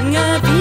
Sänger wie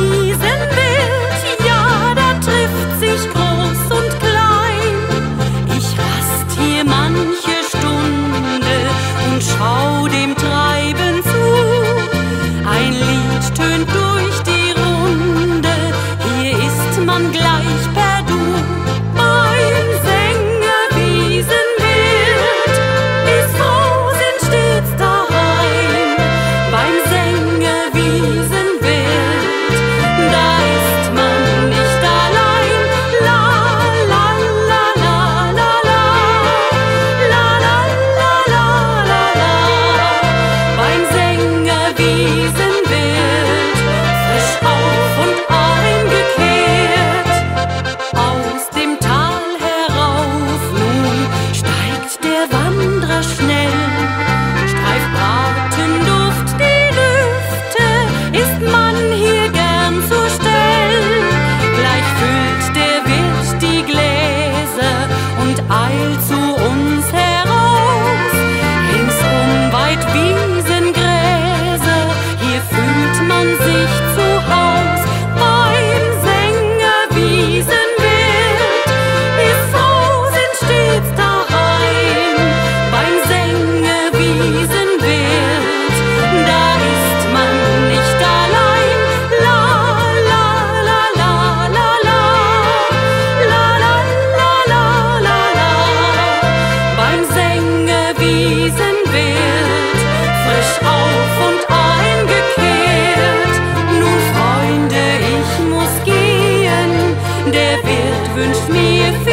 Wünsch mir